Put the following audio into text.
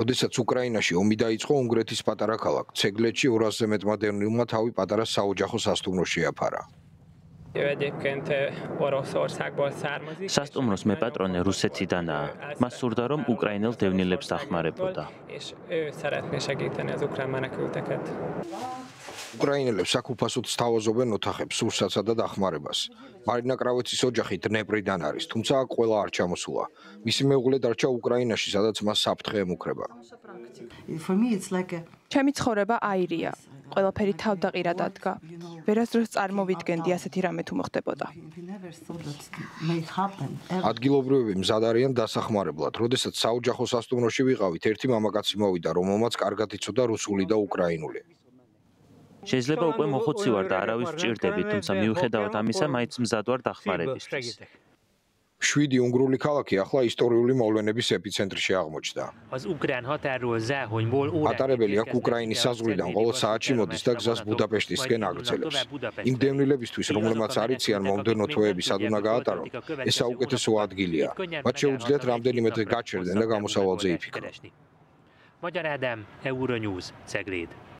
როდესაც უკრაინაში ომი დაიწყო, უნგრეთის პატარა ქალაქ ცეგლეთში 200-ზე მეტმა დევნილმა თავი პატარა საოჯახო სასტუმრო შეაფარა. Egyébként Oroszországból származik. სასტუმროს მეპატრონე რუსეთიდანაა. მას სურდა რომ უკრაინელ დევნილებს დახმარებოდა. És ő szeretné segíteni az ukrán menekülteket. უკრაინელებს საკუფასოდ სთავაზობენ ოთახებს, სურსაცსა და დახმარებას. მარინა კრავეცის ოჯახი დნეპრიდან არის, თუმცა ყველა არ ჩამოსულა. მისი მეუღლე დარჩა უკრაინაში, სადაც მას საფრთხე ემუქრება. Ჩემი ცხოვრება აირია. ყველაფერი თავდაყირა დადგა. ვერასდროს წარმოვიდგენდი ასეთი რამე თუ მოხდებოდა. ადგილობრივები მზად არიან დასახმარებლად. როდესაც საოჯახო სასტუმროში ვიყავით, ერთი მამაკაცი მოვიდა, რომელმაც კარგად იცოდა რუსული და უკრაინული. შეიძლება უკვე მოხუცი ვარ და არავის ვჭირდები, თუმცა მიუხედავად ამისა, მაინც მზად ვარ დახმარებისთვის. შვიდი უნგრული ქალაქი ახლა ისტორიული მოვლენების ეპიცენტრში აღმოჩნდა. Ატარებელი აქ უკრაინის საზღვრიდან ყოველ საათში მოდის და გზას ბუდაპეშტისკენ აგრძელებს. იმ დევნილებისთვის, რომლებმაც არიციან მომდენო თვეები სად უნდა გაატარონ, ეს საუკეთესო ადგილია. მათ შეუძლიათ რამდენიმე დღე გაჩერდნენ და გამოსავალზე იფიქრონ. Magyar Ádám, Euronews, Cegléd.